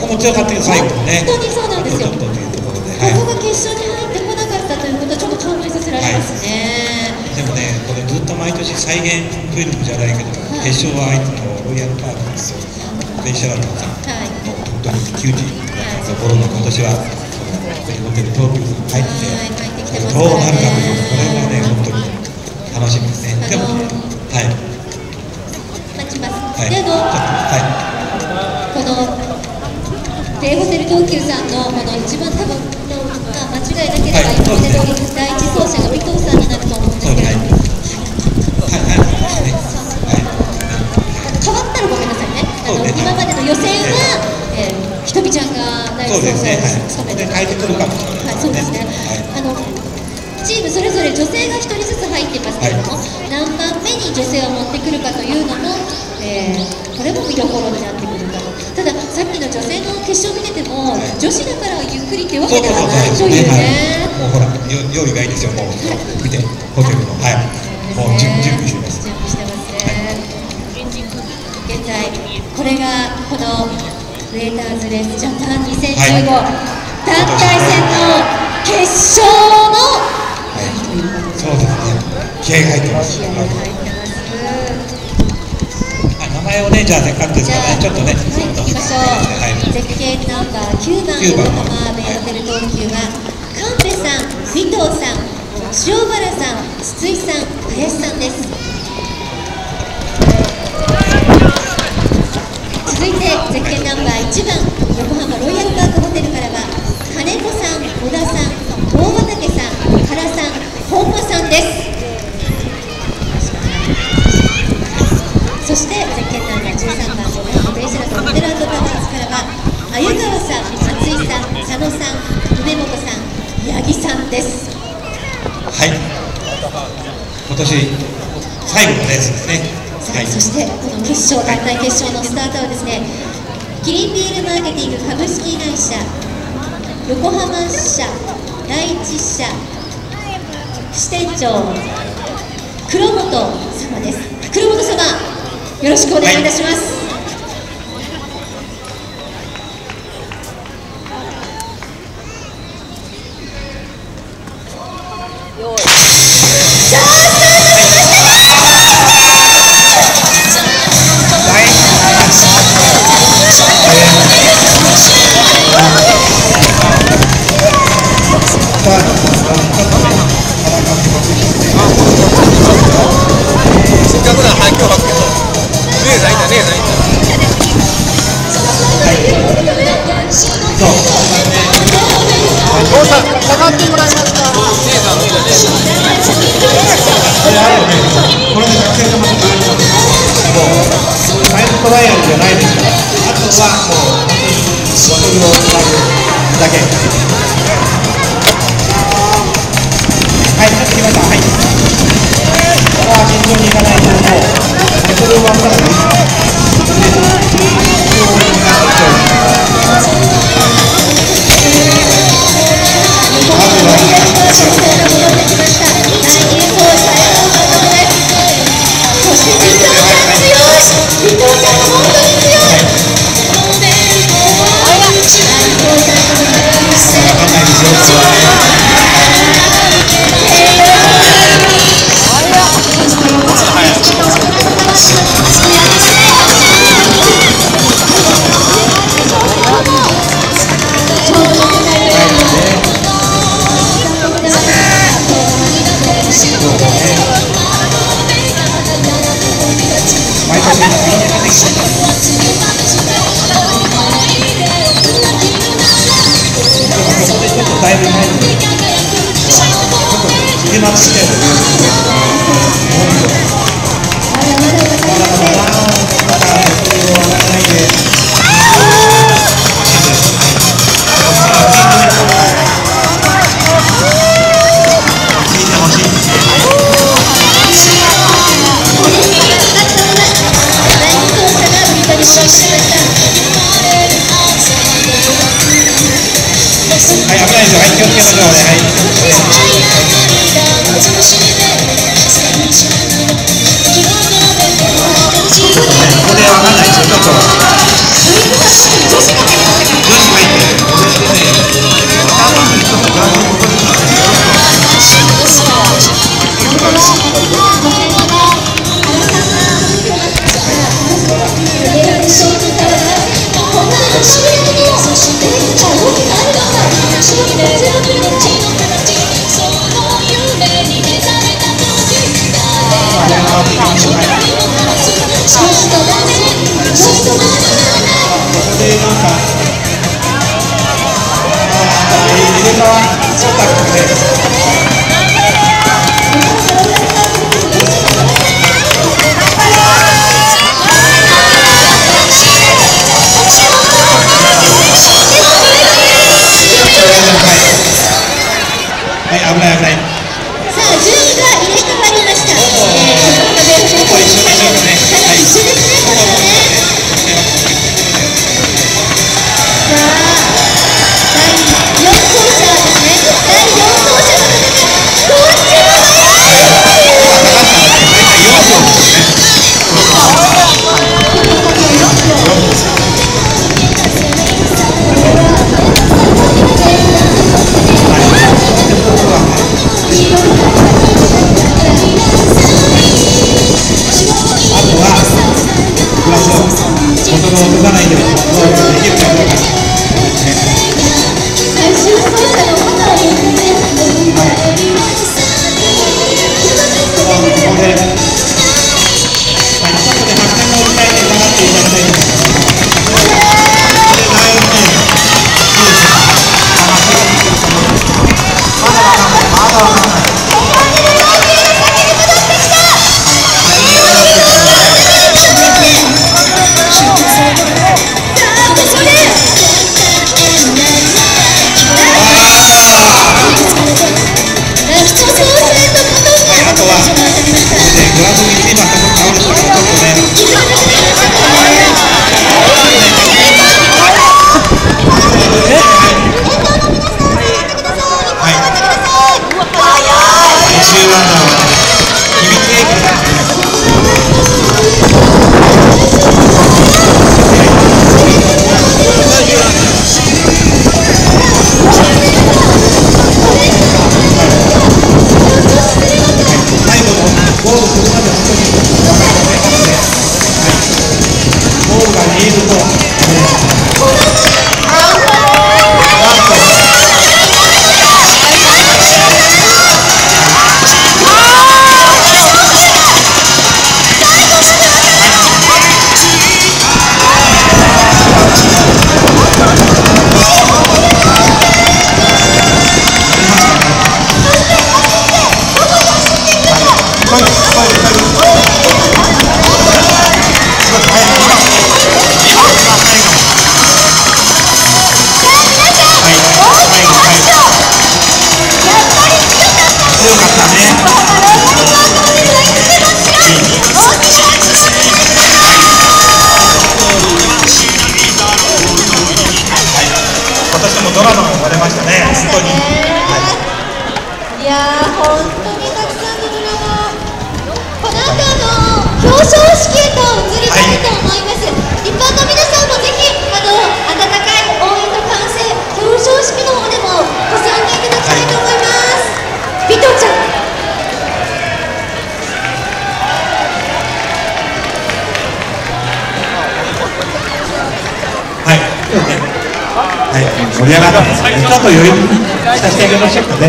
ここも強かったけど最後ね。本当にそうなんですよ。とというところで、はい、ここが決勝に入ってこなかったということはちょっと感慨させられますね、でもねこれずっと毎年再現フィルムじゃないけど、はい。決勝はあいつのロイヤルパークですよ。ベンシャラルのさんはい。本当に9時のところの今年はそう走です者ね、を務めてはい、ここで変えてくるかもしれないはい、そうですね。はいあのチームそれぞれ女性が一人ずつ入ってますけれども、何番目に女性を持ってくるかというのも、えーこれも見どころになってくるかと。たださっきの女性の決勝見てても、はい。女子だからゆっくりってわけではないというね、もうほらよ用意がいいですよ。もう見てホテルの。はい。もう準準備してます。準備してますね。現在これがこのウェーターズレースジャパン2015、はい。団体戦の決勝のはい。そうですね。気合が入ってます気合が入ってます。あ名前をねじゃあせっかくですからねちょっとね。はい、行きましょう。はい。絶景ナンバー9番9番横浜ベイホテル東急は、神戸さん、尾藤さん、塩原さん、筒井さん、林さんです。続いて絶景ナンバー1番横浜ロイヤルパークホテルからは金子さん、小田さん、大畑さん、原さん、本間さんです。そしてゼッケンナンバー13番横浜ベイシラとホテルタワーズからは鮎川さん、松井さん、佐野さん、梅本さん、八木さんです。はい今年最後のレースですねはい。そしてこの決勝団体決勝のスタートはですねキリンビールマーケティング株式会社横浜支社第一支社支店長黒本様です。黒本様よろしくお願いいたします、せ下がってもらいますかこれあるよねこれで学生がまた。変わりますもうタイムトライアルじゃないですからあとはもう本当にボトルをつなぐだけ毎ますけどまだまだなまだそれを割らないで聞いてはい、危ないですよ。はい、気をつけましょうね。ちそう小学でドラマが生まれましたね本当に、はい、いや本当にたくさんのドラマこの後あの表彰式へと移りたいと思います、はい、一般の皆盛り上がってますね。ちょっと余裕させてあげましょうかね。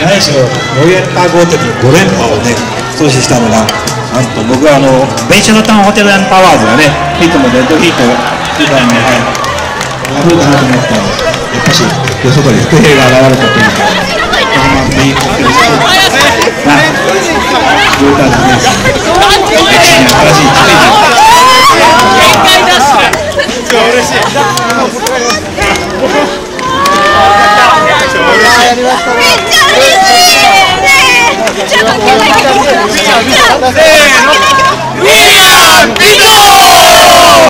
何しろ、ロイヤルターゴーテル5連覇をね、阻止したのが、なんと僕はあの、ベンショノタウンホテルタワーズがね、ヒットもデッドヒート時代に、はい、来るかなと思ったら、やっぱし、よそこに伏兵が現れたというか、このままでいいかっていう人が、状態ですね。